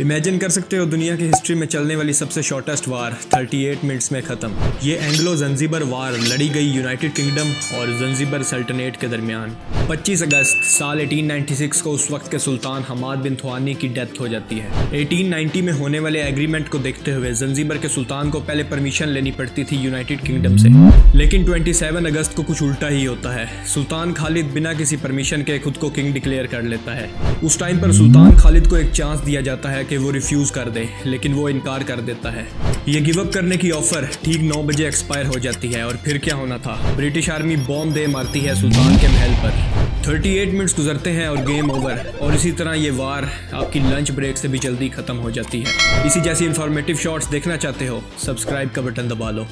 Imagine कर सकते हो दुनिया की हिस्ट्री में चलने वाली सबसे शॉर्टेस्ट वार 38 मिनट्स में ख़त्म। ये एंग्लो जंजीबर वार लड़ी गई यूनाइटेड किंगडम और जंजीबर सल्टनेट के दरमियान। 25 अगस्त साल 1896 को उस वक्त के सुल्तान हमाद बिन थवानी की डेथ हो जाती है। 1890 में होने वाले एग्रीमेंट को देखते हुए जंजीबर के सुल्तान को पहले परमिशन लेनी पड़ती थी यूनाइटेड किंगडम से। लेकिन 27 अगस्त को कुछ उल्टा ही होता है। सुल्तान खालिद बिना किसी परमिशन के खुद को किंग डिक्लेयर कर लेता है। उस टाइम पर सुल्तान खालिद को एक चांस दिया जाता है कि वो रिफ्यूज़ कर दे, लेकिन वो इनकार कर देता है। ये गिवअप करने की ऑफ़र ठीक नौ बजे एक्सपायर हो जाती है, और फिर क्या होना था? ब्रिटिश आर्मी बॉम्ब दे मारती है सुल्तान के महल पर। 38 मिनट्स गुजरते हैं और गेम ओवर और इसी तरह ये वार आपकी लंच ब्रेक से भी जल्दी खत्म हो जाती है। इसी जैसी इंफॉर्मेटिव शॉट्स देखना चाहते हो सब्सक्राइब का बटन दबा लो।